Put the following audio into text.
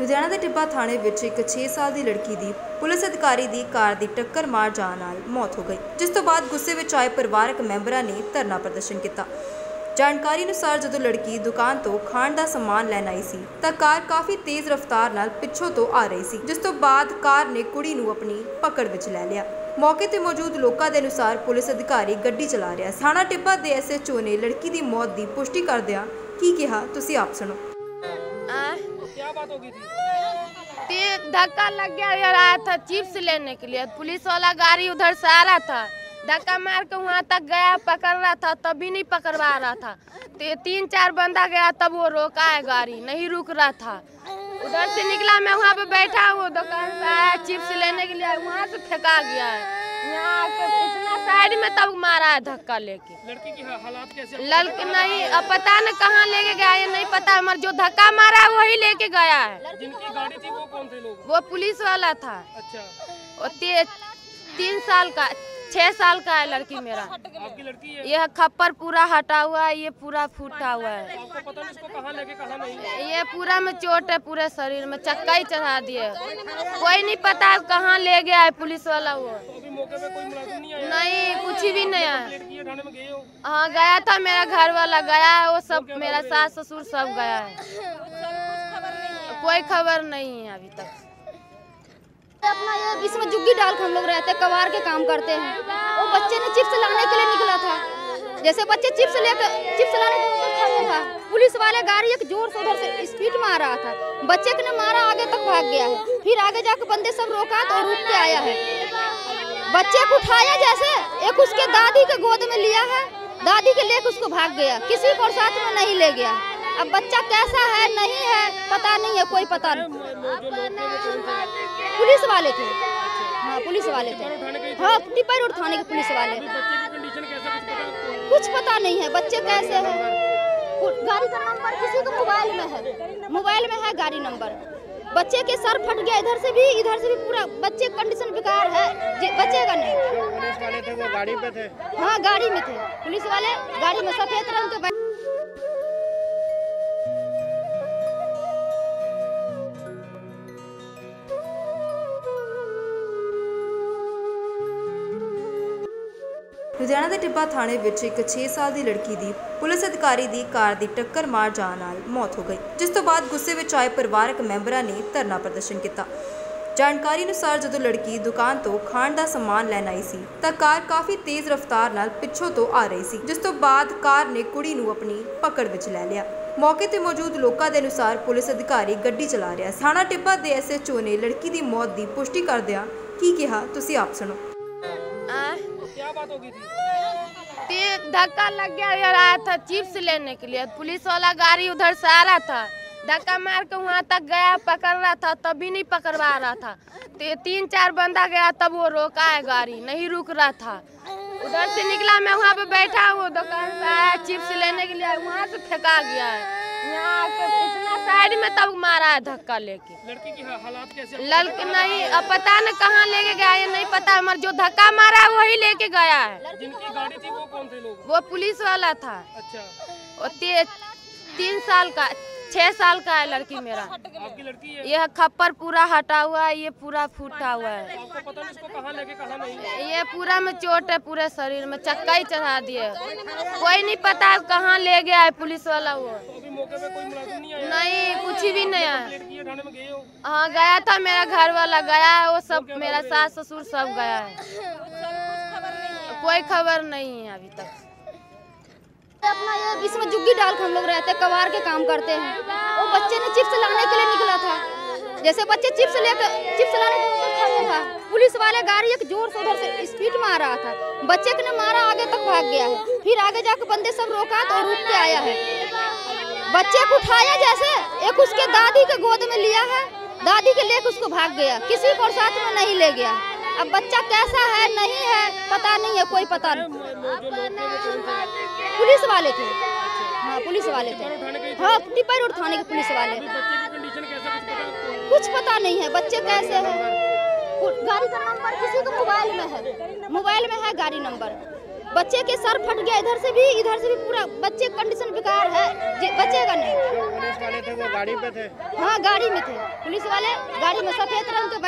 ਲੁਧਿਆਣਾ ਦੇ ਟਿੱਬਾ ਥਾਣੇ ਵਿੱਚ ਇੱਕ 6 ਸਾਲ ਦੀ ਲੜਕੀ ਦੀ ਪੁਲਿਸ ਅਧਿਕਾਰੀ ਦੀ ਕਾਰ ਦੀ ਟੱਕਰ ਮਾਰ ਜਾਣ ਨਾਲ ਮੌਤ ਹੋ ਗਈ, ਜਿਸ ਤੋਂ ਬਾਅਦ ਗੁੱਸੇ ਵਿੱਚ ਆਏ ਪਰਿਵਾਰਕ ਮੈਂਬਰਾਂ ਨੇ ਧਰਨਾ ਪ੍ਰਦਰਸ਼ਨ ਕੀਤਾ। ਜਾਣਕਾਰੀ ਅਨੁਸਾਰ ਜਦੋਂ ਲੜਕੀ ਦੁਕਾਨ ਤੋਂ ਖਾਣ ਦਾ ਸਮਾਨ ਲੈਣ ਆਈ ਸੀ, ਤਾਂ ਕਾਰ ਕਾਫੀ ਤੇਜ਼ ਰਫ਼ਤਾਰ ਨਾਲ ਪਿੱਛੋਂ ਤੋਂ ਆ ਰਹੀ ਸੀ, ਜਿਸ ਤੋਂ ਬਾਅਦ ਕਾਰ ਨੇ ਕੁੜੀ ਨੂੰ ਆਪਣੀ ਪਕੜ ਵਿੱਚ ਲੈ ਲਿਆ। ਮੌਕੇ ਤੇ ਮੌਜੂਦ ਲੋਕਾਂ ਦੇ ਅਨੁਸਾਰ ਪੁਲਿਸ ਅਧਿਕਾਰੀ ਗੱਡੀ ਚਲਾ ਰਿਹਾ ਸੀ। ਥਾਣਾ ਟਿੱਬਾ ਦੇ ਐਸਐਚਓ ਨੇ ਲੜਕੀ ਦੀ ਮੌਤ ਦੀ ਪੁਸ਼ਟੀ ਕਰਦਿਆਂ ਕੀ ਕਿਹਾ, ਤੁਸੀਂ ਆਪ ਸੁਣੋ। क्या बात होगी थी? धक्का लग गया आया था चिप्स लेने के लिए। पुलिस वाला गाड़ी उधर से आ रहा था। धक्का मार के वहाँ तक गया, पकड़ रहा था, तभी नहीं पकड़वा रहा था। तो तीन चार बंदा गया, तब वो रोका है गाड़ी, नहीं रुक रहा था। उधर से निकला, मैं वहाँ पे बैठा वो दुकान से आया, चिप्स लेने के लिए, वहाँ से फेंका गया है। यहाँ इतना साइड में तब मारा है धक्का लेके। लड़की की हालात कैसे? लड़क नहीं अब पता न कहाँ लेके गया है नहीं पता। हमारे जो धक्का मारा है वही लेके गया है। जिनकी गाड़ी थी वो कौन थे लोग? वो पुलिस वाला था। अच्छा। वो ती, तीन साल का छह साल का है लड़की मेरा। आपकी लड़की है? यह खप्पर पूरा हटा हुआ है ये पूरा फूटा हुआ है। आपको पता नहीं इसको कहाँ लेके कहाँ नहीं? ये पूरा में चोट है पूरे शरीर में चक्का ही चढ़ा दिए कोई नहीं पता कहाँ ले गया है पुलिस वाला वो। मौके पे कोई मुलाजिम नहीं आया। नहीं कुछ भी नहीं है लड़की है थाने में गए हो? हाँ गया था मेरा घर वाला गया है वो सब मेरा सास ससुर सब गया है। कोई खबर नहीं है अभी तक। अपना ये इसमें जुग्गी डाल के हम लोग रहते कबार के काम करते हैं। वो बच्चे ने चिप्स लाने के लिए निकला था। जैसे बच्चे चिप्स लेकर चिप्स लाने के था। पुलिस वाले गाड़ी एक ज़ोर से उधर से स्पीड में आ रहा था। बच्चे ने मारा आगे तक भाग गया है। फिर आगे जाकर बंदे सब रोका तो रुक के आया है। बच्चे को उठाया जैसे, एक उसके दादी के गोद में लिया है, दादी के लेके उसको भाग गया, किसी को साथ में नहीं ले गया। अब बच्चा कैसा है, नहीं है, पता नहीं है, कोई पता नहीं। पुलिस वाले थे। हाँ पुलिस वाले थे। हाँ टिप्पा रोड थाने के पुलिस वाले कुछ पता नहीं है, बच्चे कैसे हैं। गाड़ी का नंबर किसी के मोबाइल में है। मोबाइल में है गाड़ी नंबर। बच्चे के सर फट गया इधर से भी इधर से भी पूरा बच्चे कंडीशन बेकार है। बच्चे बचेगा नहीं। पुलिस वाले थे वो गाड़ी पे थे। हाँ गाड़ी में थे। पुलिस वाले गाड़ी में सफ़ेद रंग के ਲੁਧਿਆਣਾ ਦੇ ਟਿੱਬਾ ਥਾਣੇ ਵਿੱਚ ਇੱਕ 6 ਸਾਲ ਦੀ ਲੜਕੀ ਦੀ ਪੁਲਿਸ ਅਧਿਕਾਰੀ ਦੀ ਕਾਰ ਦੀ ਟੱਕਰ ਮਾਰ ਜਾਣ ਨਾਲ ਮੌਤ ਹੋ ਗਈ, ਜਿਸ ਤੋਂ ਬਾਅਦ ਗੁੱਸੇ ਵਿੱਚ ਆਏ ਪਰਿਵਾਰਕ ਮੈਂਬਰਾਂ ਨੇ ਧਰਨਾ ਪ੍ਰਦਰਸ਼ਨ ਕੀਤਾ। ਜਾਣਕਾਰੀ ਅਨੁਸਾਰ ਜਦੋਂ ਲੜਕੀ ਦੁਕਾਨ ਤੋਂ ਖਾਣ ਦਾ ਸਮਾਨ ਲੈਣ ਆਈ ਸੀ, ਤਾਂ ਕਾਰ ਕਾਫੀ ਤੇਜ਼ ਰਫ਼ਤਾਰ ਨਾਲ ਪਿੱਛੋਂ ਤੋਂ ਆ ਰਹੀ ਸੀ, ਜਿਸ ਤੋਂ ਬਾਅਦ ਕਾਰ ਨੇ ਕੁੜੀ ਨੂੰ ਆਪਣੀ ਪਕੜ ਵਿੱਚ ਲੈ ਲਿਆ। ਮੌਕੇ ਤੇ ਮੌਜੂਦ ਲੋਕਾਂ ਦੇ ਅਨੁਸਾਰ ਪੁਲਿਸ ਅਧਿਕਾਰੀ ਗੱਡੀ ਚਲਾ ਰਿਹਾ ਸੀ। ਥਾਣਾ ਟਿੱਬਾ ਦੇ ਐਸਐਚਓ ਨੇ ਲੜਕੀ ਦੀ ਮੌਤ ਦੀ ਪੁਸ਼ਟੀ ਕਰਦਿਆਂ ਕੀ ਕਿਹਾ, ਤੁਸੀਂ ਆਪ ਸੁਣੋ। क्या बात होगी थी? धक्का लग गया आया था चिप्स लेने के लिए। पुलिस वाला गाड़ी उधर से आ रहा था। धक्का मार के वहाँ तक गया, पकड़ रहा था, तभी नहीं पकड़वा रहा था। ते तीन चार बंदा गया, तब वो रोका है गाड़ी, नहीं रुक रहा था। उधर से निकला, मैं वहाँ पे बैठा वो दुकान से आया, चिप्स लेने के लिए, वहाँ से फेंका गया है। यहाँ इतना साइड में तब मारा है धक्का लेके। लड़की की हालात कैसे? लड़क नहीं अब पता न कहाँ लेके गया है नहीं पता। हमारे जो धक्का मारा है वही लेके गया है। जिनकी गाड़ी थी वो कौन थे लोग? वो पुलिस वाला था। अच्छा। वो ती, तीन साल का छह साल का है लड़की मेरा। आपकी लड़की है? यह खप्पर पूरा हटा हुआ है ये पूरा फूटा हुआ है। आपको पता नहीं इसको कहाँ लेके कहाँ नहीं? ये पूरा में चोट है पूरे शरीर में चक्का ही चढ़ा दिए कोई नहीं पता कहाँ ले गया है पुलिस वाला वो। मौके पे कोई मुलाजिम नहीं आया। नहीं कुछ भी नहीं है लड़की है थाने में गए हो? हाँ गया था मेरा घर वाला गया है वो सब मेरा सास ससुर सब गया है। कोई खबर नहीं है अभी तक। अपना ये इसमें जुग्गी डाल के हम लोग रहते कबार के काम करते हैं। वो बच्चे ने चिप्स लाने के लिए निकला था। जैसे बच्चे चिप्स लेकर चिप्स लाने के था। पुलिस वाले गाड़ी एक ज़ोर से उधर से स्पीड में आ रहा था। बच्चे ने मारा आगे तक भाग गया है। फिर आगे जाकर बंदे सब रोका तो रुक के आया है। बच्चे को उठाया जैसे, एक उसके दादी के गोद में लिया है, दादी के लेके उसको भाग गया, किसी को साथ में नहीं ले गया। अब बच्चा कैसा है, नहीं है, पता नहीं है, कोई पता नहीं। पुलिस वाले थे। हाँ पुलिस वाले थे। हाँ टिप्पा रोड थाने के पुलिस वाले कुछ पता नहीं है, बच्चे कैसे हैं। गाड़ी का नंबर किसी के मोबाइल में है। मोबाइल में है गाड़ी नंबर। बच्चे के सर फट गया इधर से भी इधर से भी पूरा बच्चे कंडीशन बेकार है। बच्चे का नहीं। पुलिस वाले थे वो गाड़ी पे थे। हाँ गाड़ी में थे। पुलिस वाले गाड़ी में सफ़ेद रंग के